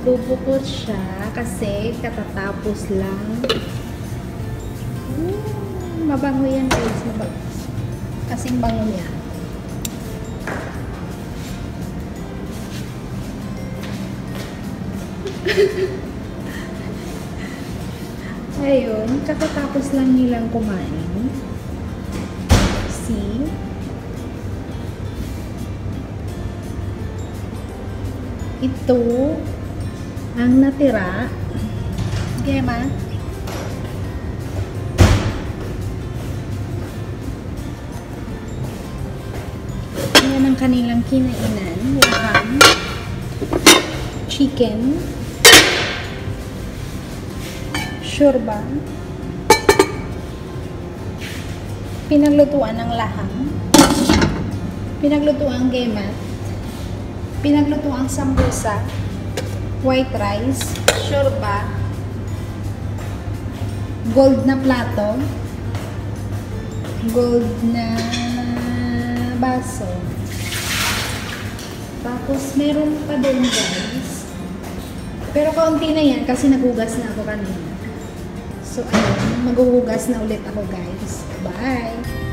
Bubukot siya kasi katatapos lang. Mm, mabango yan guys. Mabango. Kasing bango niya. Ayun, kakatapos lang nilang kumain. See? Ito ang natira. Gema. Yan ang kanilang kinainan. Laham. Chicken. Shurba. Pinaglutuan ng laham. Pinaglutuan gemat. Pinaglutuan sambusa. White rice. Shurba. Gold na plato. Gold na baso. Tapos, meron pa doon guys. Pero kaunti na yan kasi nagugas na ako kanina. So, ayun, maghuhugas na ulit ako guys. Bye!